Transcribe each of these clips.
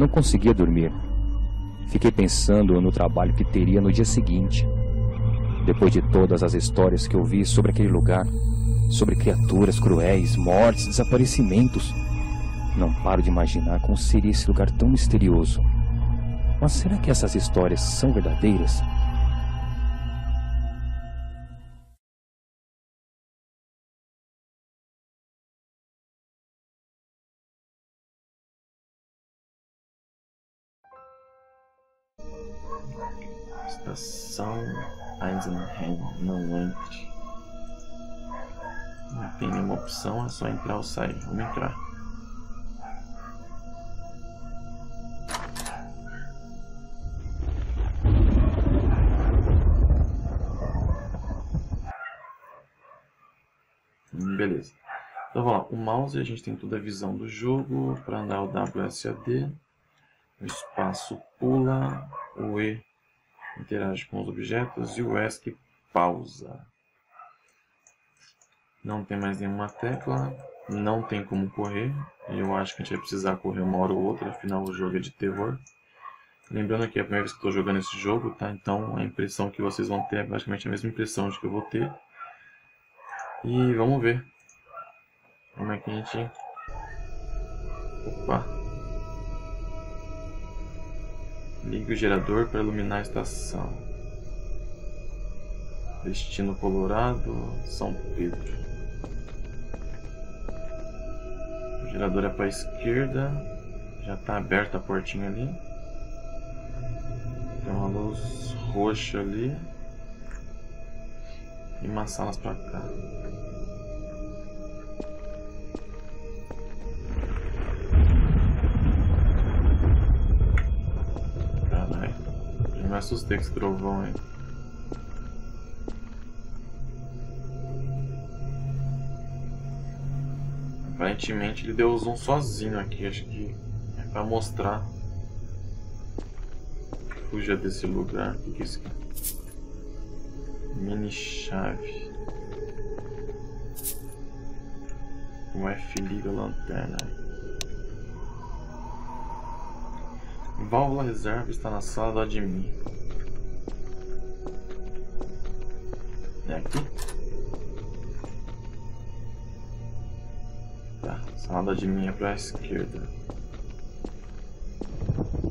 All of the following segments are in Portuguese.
Não conseguia dormir. Fiquei pensando no trabalho que teria no dia seguinte. Depois de todas as histórias que ouvi sobre aquele lugar, sobre criaturas cruéis, mortes, desaparecimentos, não paro de imaginar como seria esse lugar tão misterioso. Mas será que essas histórias são verdadeiras? Estação Eisenheim, não entre. Não tem nenhuma opção, é só entrar ou sair. Vamos entrar. Hum, Beleza. Então vamos lá. O mouse a gente tem toda a visão do jogo. Para andar o WSAD. O espaço pula. O E interage com os objetos. E o ESC pausa. Não tem mais nenhuma tecla. Não tem como correr. E eu acho que a gente vai precisar correr uma hora ou outra. Afinal o jogo é de terror. Lembrando que é a primeira vez que estou jogando esse jogo, tá? Então a impressão que vocês vão ter é praticamente a mesma impressão de que eu vou ter. E vamos ver como é que a gente. Opa! Ligue o gerador para iluminar a estação. Destino Colorado, São Pedro. O gerador é para a esquerda. Já está aberta a portinha ali. Tem uma luz roxa ali. E umas salas para cá. Assustei com esse trovão aí. Aparentemente ele deu zoom sozinho aqui, acho que é pra mostrar. Fuja desse lugar. O que, é isso? Mini chave. O F liga lanterna. Válvula reserva está na sala do admin. É aqui? Tá, sala do admin é pra esquerda.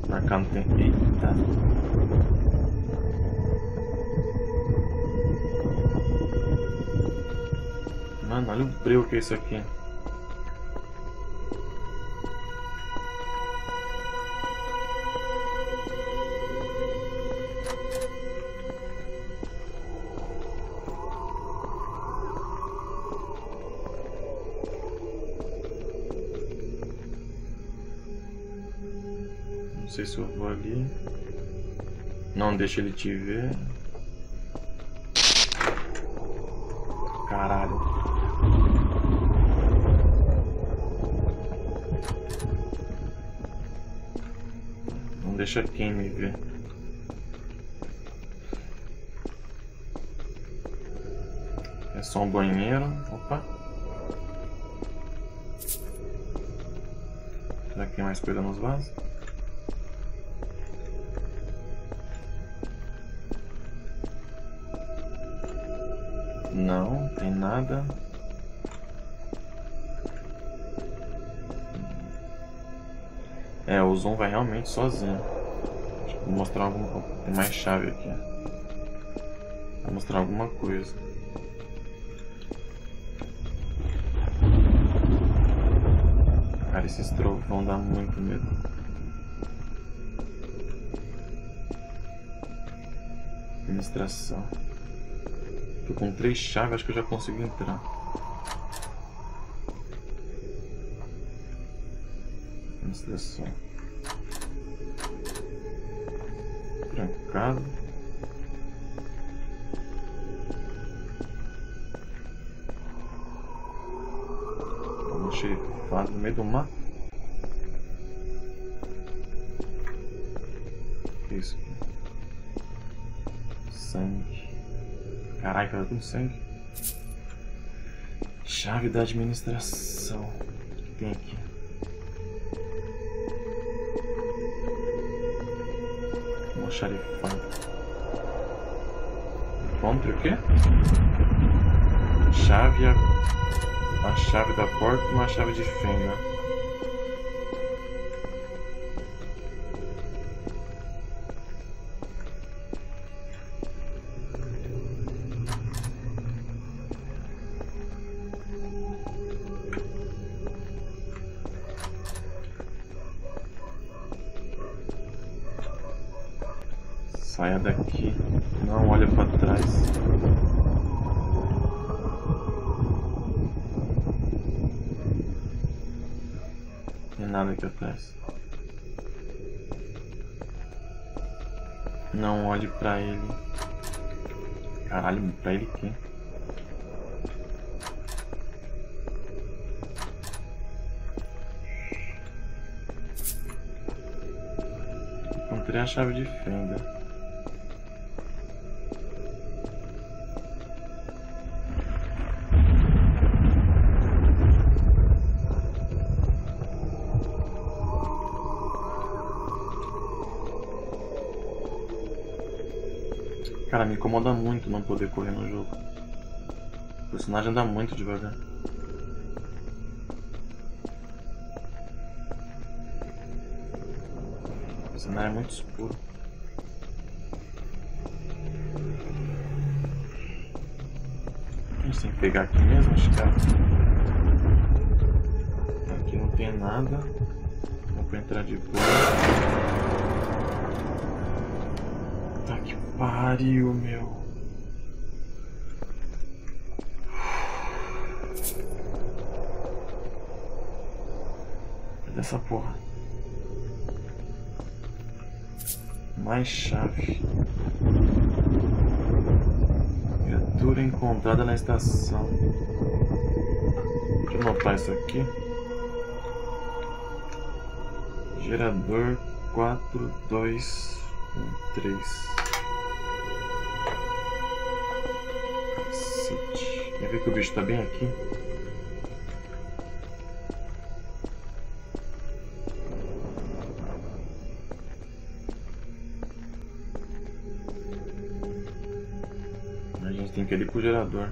Pra cá não tem. Eita! Mano, olha o breu que é isso aqui. Sei se eu vou ali. Não deixa ele te ver. Caralho. Não deixa quem me ver. É só um banheiro. Opa. Será que tem mais coisa nos vasos? Não, tem nada. É, o zoom vai realmente sozinho. Eu mostrar alguma Tem mais chave aqui. Vou mostrar alguma coisa. Cara, esses trovão dá muito medo. Administração. Tô com três chaves, acho que eu já consigo entrar. Administração. Trancado. Vamos chefado no meio do mar. Isso Caraca, tá com sangue. Chave da administração. O que tem aqui? Almoxarifado. Encontre o quê? Chave. A... a chave da porta e uma chave de fenda. Atrás. Não olhe para ele. Caralho, para ele quem? Encontrei a chave de fenda. Cara, me incomoda muito não poder correr no jogo. O personagem anda muito devagar. O cenário é muito escuro. A gente tem que pegar aqui mesmo, acho que. Aqui não tem nada. Vou entrar de boa. Pariu, meu. Cadê essa porra? Mais chave. Criatura encontrada na estação. Deixa eu isso aqui. Gerador 4213. Quer ver que o bicho tá bem aqui? A gente tem que ir ali pro gerador.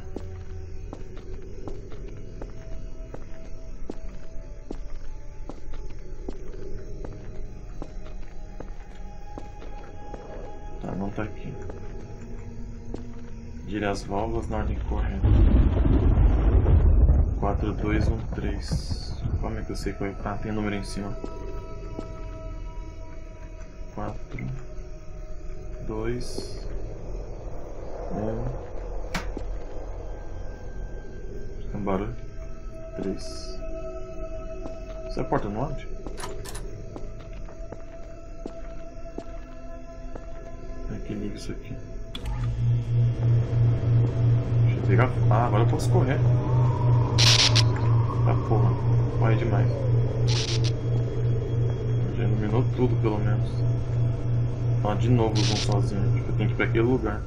Gire as válvulas na ordem correta. 4, 2, 1, 3. Como é que eu sei qual é? Ah, tem número em cima. 4, 2, 1. Tem um barulho. 3. Essa porta não abre? Que liga isso aqui? Ah, agora eu posso correr. Tá porra, corre demais. Já iluminou tudo pelo menos. Ó, de novo vão sozinho. Acho que eu tenho que ir pra aquele lugar.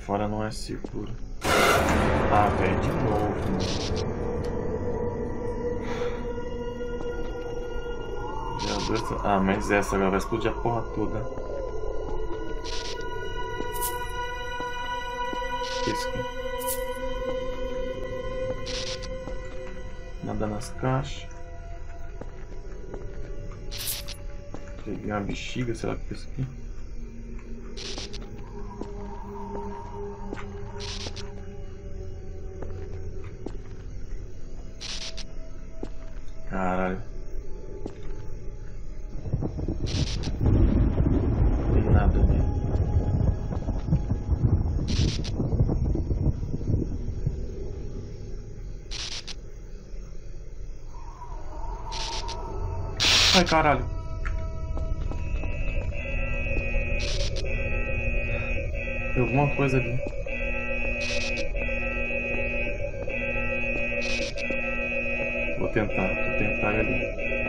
Fora não é seguro. Ah, velho, de novo, mano. Ah, mas essa agora vai explodir a porra toda. Isso. Nada nas caixas. Peguei uma bexiga, será que é isso aqui? Ai, caralho. Tem alguma coisa ali. Vou tentar, vou tentar ali.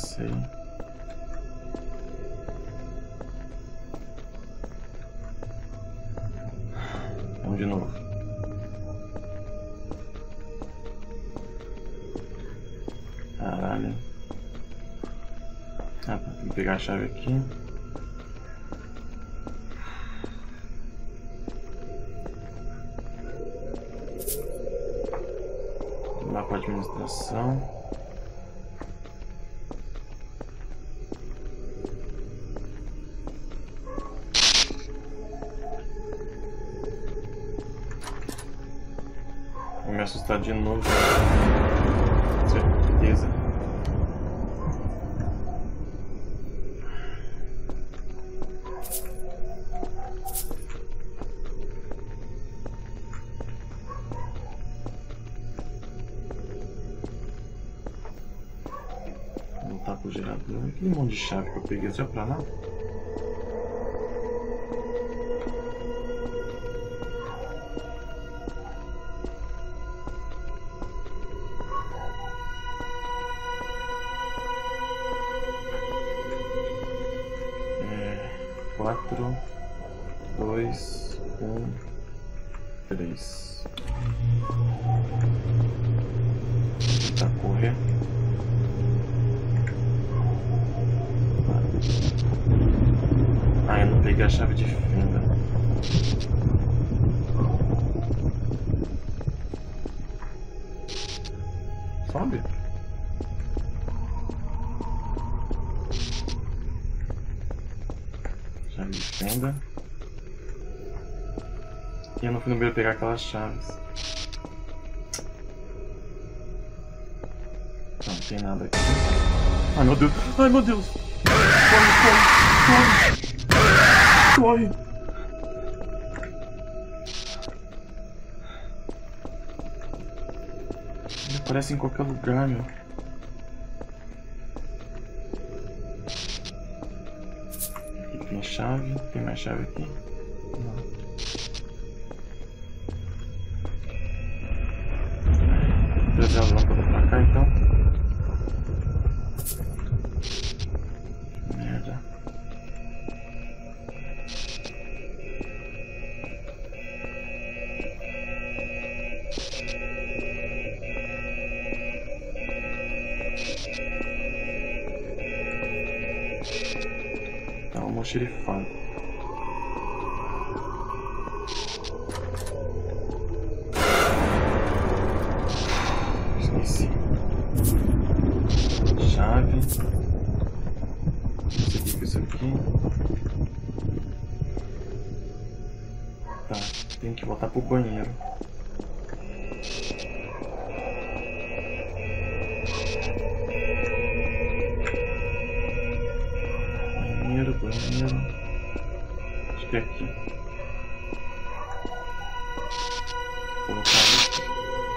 Sei. Vamos de novo. Caralho. Ah. Tem que pegar a chave aqui. Lá para administração. Vou assustar de novo. Certeza. Voltar pro gerador. Aquele monte de chave que eu peguei só pra nada. Peguei a chave de fenda. Sobe? Chave de fenda. E eu não fui no meio pegar aquelas chaves. Não, não tem nada aqui. Ai meu Deus! Ai meu Deus! Corre, corre, corre! Corre! Ele aparece em qualquer lugar, meu. Aqui tem chave. Tem mais chave aqui? Não. Voltar pro banheiro. Banheiro, banheiro. Acho que é aqui. Vou colocar aqui.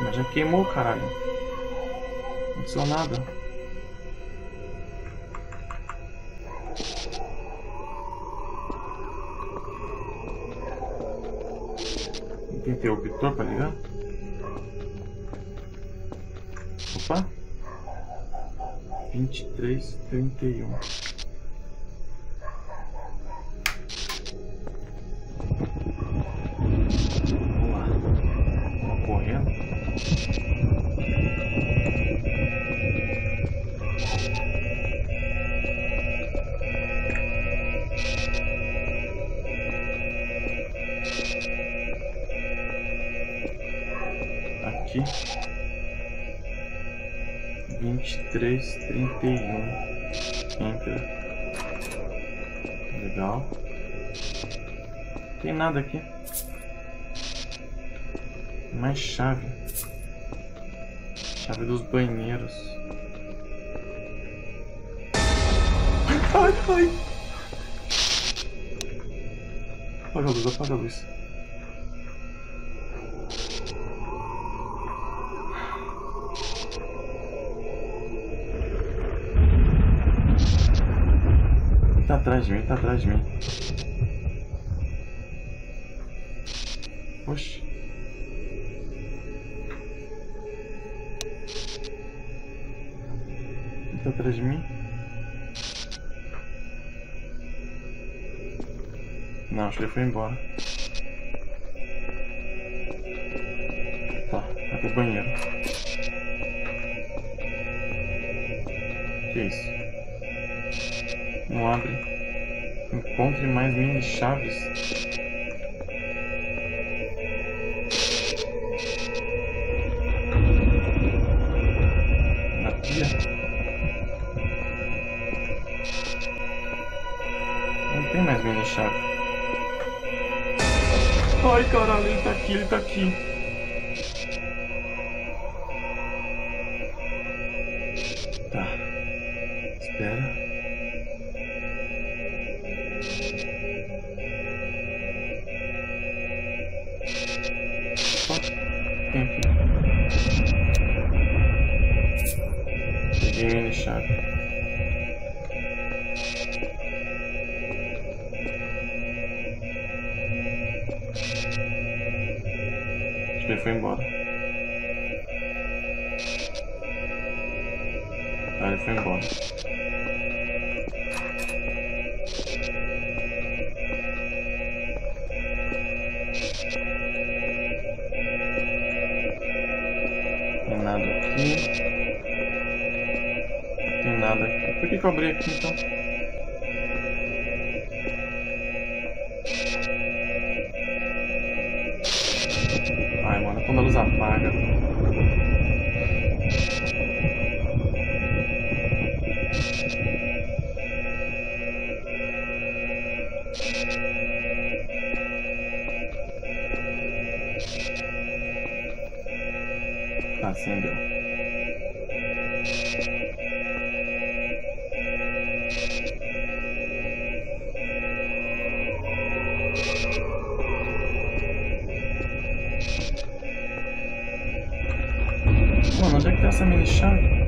Mas já queimou, caralho. Não aconteceu nada. Interruptor pra ligar? Opa! Vinte e três, trinta e um. Enter. Legal. Tem nada aqui. Mais chave. Chave dos banheiros. Ai, ai. Apaga a luz, apaga a luz. Atrás de mim, tá atrás de mim. Oxi. Ele tá atrás de mim? Não, acho que ele foi embora. Tá, vai pro banheiro. Que isso? Não abre. Encontre mais mini chaves. Na pia? Não tem mais mini chave. Ai caralho, ele tá aqui, ele tá aqui. Por que, que eu abri aqui então? Mano, onde é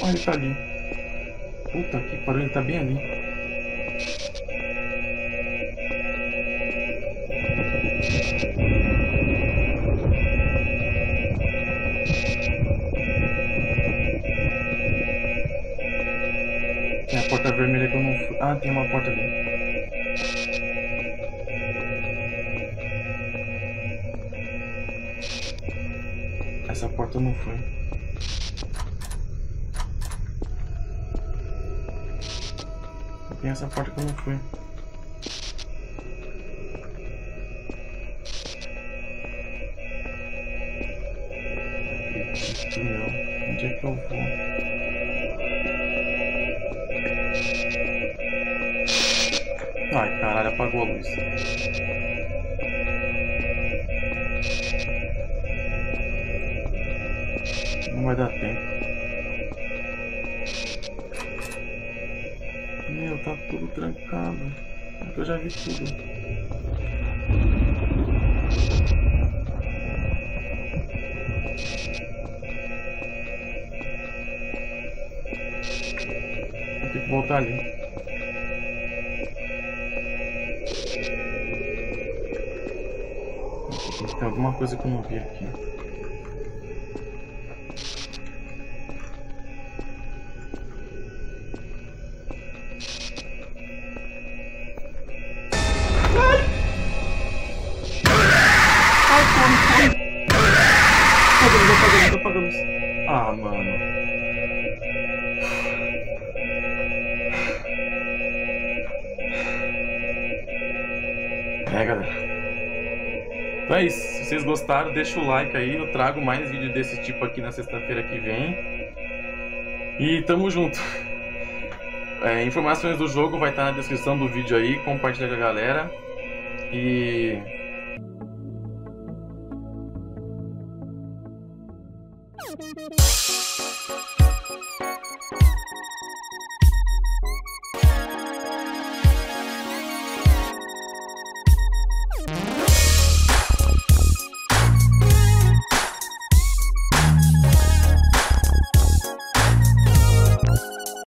Olha, ele tá ali. Puta que pariu, ele tá bem ali. Tem a porta vermelha que eu não fui. Ah, tem uma porta ali. Tem essa porta que eu não fui. Meu. Onde é que eu vou? Ai, caralho, apagou a luz. Tudo trancado. Que eu já vi tudo. Vou ter que voltar ali. Tem alguma coisa que eu não vi aqui. É, galera. Então é isso. Se vocês gostaram, deixa o like aí. Eu trago mais vídeo desse tipo aqui na sexta-feira que vem. E tamo junto. É, informações do jogo vai estar na descrição do vídeo aí. Compartilha com a galera. E